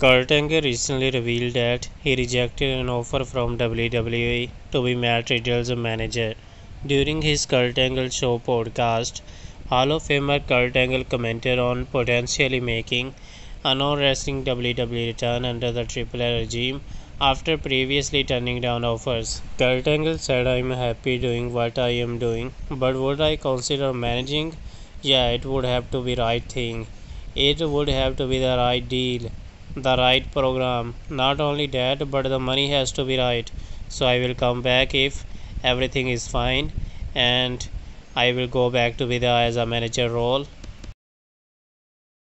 Kurt Angle recently revealed that he rejected an offer from WWE to be Matt Riddle's manager. During his Kurt Angle Show podcast, Hall of Famer Kurt Angle commented on potentially making a non-wrestling WWE return under the Triple H regime after previously turning down offers. Kurt Angle said, I'm happy doing what I am doing, but would I consider managing? Yeah, it would have to be right thing. It would have to be the right deal the right program. Not only that, but the money has to be right. So I will come back if everything is fine and I will go back to Vida as a manager role